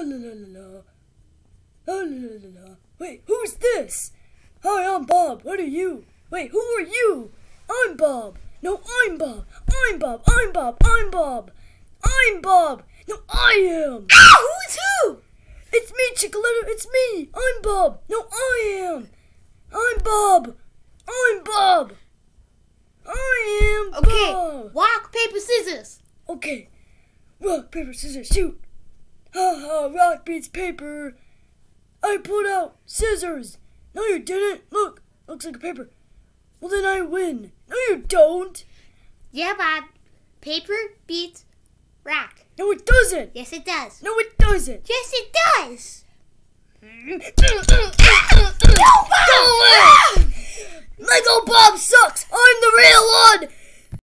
La la la la la. La la la la la. Wait, who's this? Hi, I'm Bob. What are you? Wait, who are you? I'm Bob. No, I'm Bob. I'm Bob. I'm Bob. I'm Bob. I'm Bob. No, I am. Ah, who's who? It's me, Chickaletta. It's me. I'm Bob. No, I am. I'm Bob. I'm Bob. I am Okay, Bob. rock, paper, scissors. Okay. Rock, paper, scissors, shoot. Ha ha, rock beats paper. I pulled out scissors. No, you didn't. Look, looks like a paper. Well, then I win. No, you don't. Yeah, Bob. Paper beats rock. No, it doesn't. Yes, it does. No, it doesn't. Yes, it does. Mm, mm,